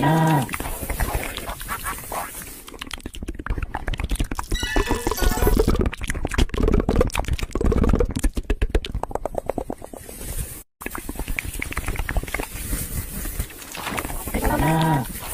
나는 나는 아.